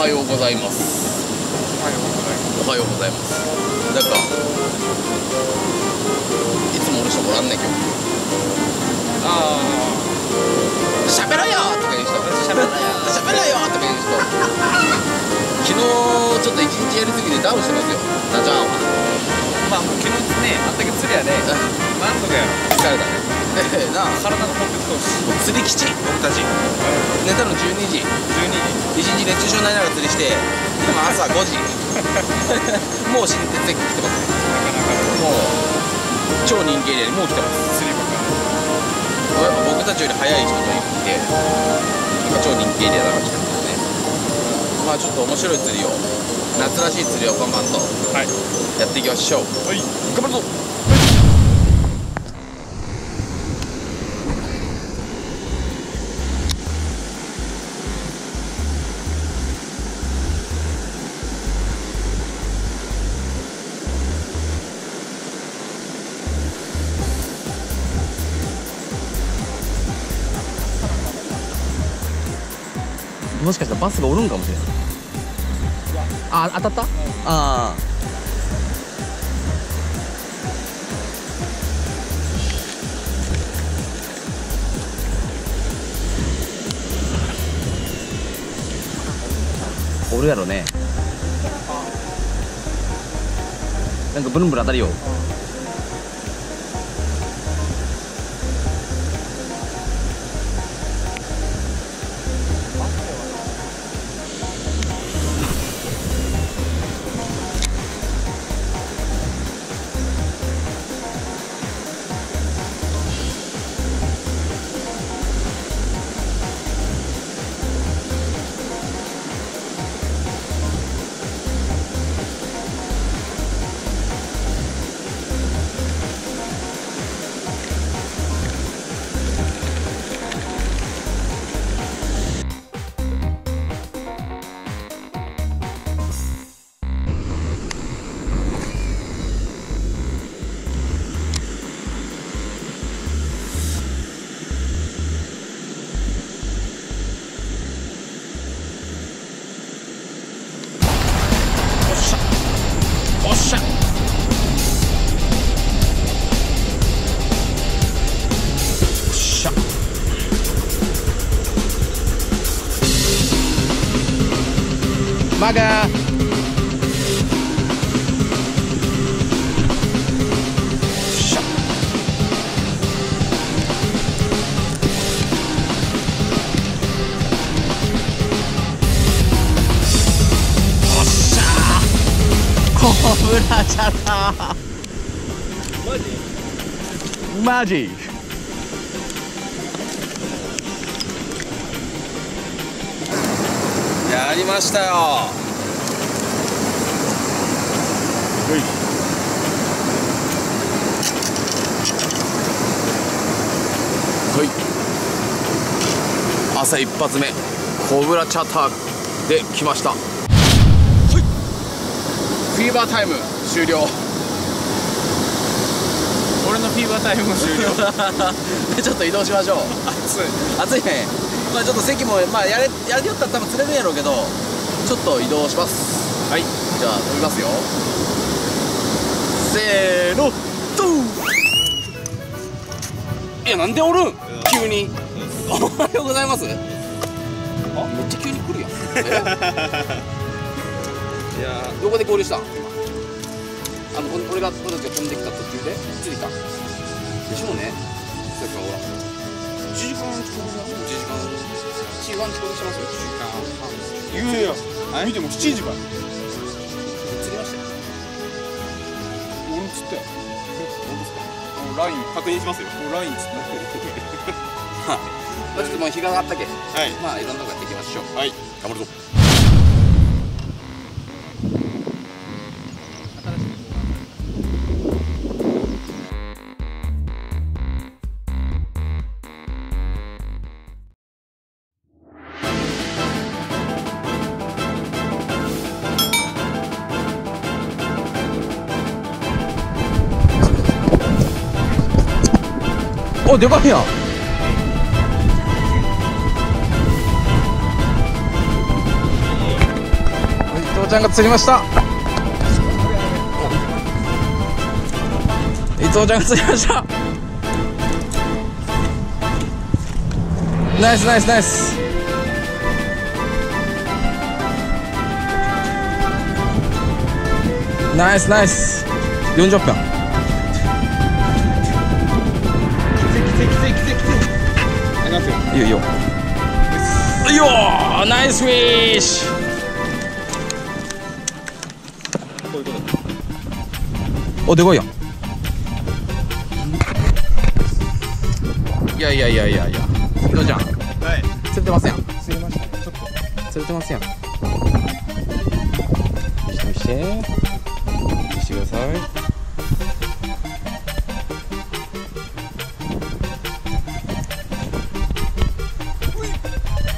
はようございます。おはようございます。なんかいつも俺人おらんねん今日あ喋ろよとか言う人。喋ろよ喋ろよとか言う人。昨日ちょっと一日やりすぎてダウンしてますよ。なちゃんは。あまあもう昨日ねあんだけ釣りやで。なん。とかやろ。疲れたねええなあ。体がほんとそうしもう釣り基地僕たち。寝たの12時。12時。一日熱中症になりながら釣りして今朝5時。もう新鉄駅来てますね。もう超人気エリアにもう来てます。釣りばっかやっぱ僕たちより早い人もいて今超人気エリアだから来たんですね。まあちょっと面白い釣りを夏らしい釣りをバンバンとはい。やっていきましょう。はい。頑張るぞもしかしたらバスがおるんかもしれないあ当たった？ああおるやろね。なんかブルンブルン当たるよ。おっやりましたよ朝一発目。コブラチャターで来ました。はい。フィーバータイム終了。俺のフィーバータイムも終了。で ちょっと移動しましょう。暑い。暑いね。まあちょっと席もまあやれやりよったら多分釣れるんやろうけどちょっと移動します。はい。じゃあ飛びますよ。せーのドンいやなんでおるん？急におはようございます。あめっちゃ急に来るやん。えいやどこで合流した？あのお俺が俺たちが飛んできた途中で？着いた？でしょうね。さっきほら。1時間遅刻だ1時間1時間遅刻しますよ。1時間言えよ見ても7時ば釣りました？よ俺も釣ったよあのライン確認しますよ。ライン釣ったまあちょっともう日が上がったけはい。まあいろんなとこやっていきましょう。はい。頑張るぞ。おでかいやちゃんが釣りました。伊藤ちゃんが釣りました。ナイスナイスナイス。ナイスナイス。40分。いいよいいよいいよ。ナイスフィッシュおでこいやんいやいやいやいやいや。伊藤ちゃん。はい。釣れてますやん。釣れましたね。ちょっと。釣れてますやん。見して見して。見してください。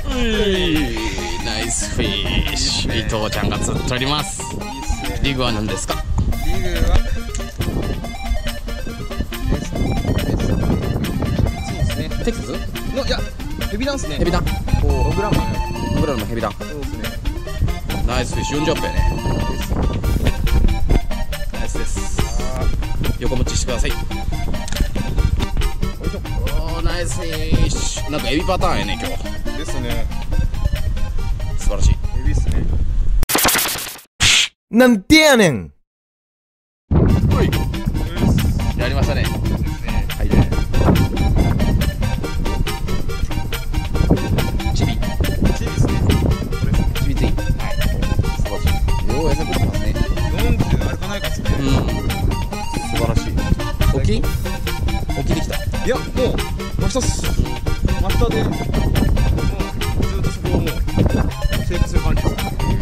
うい。ナイスフィッシュ。伊藤ちゃんが釣っております。リグは何ですか？リーグはテキサスのいやヘビダンスね。ヘビダン。こうグラム。僕らのヘビダン。そうですね。ナイスフィッシュ40分やね。ナイスです。横持ちしてください。おーナイスフィッシュ。なんかエビパターンやね今日。ですね。素晴らしい。ヘビっすね。なんでやねん大きいできた。いやもう真下っす。真下でもうずっとそこをもうセーブする感じです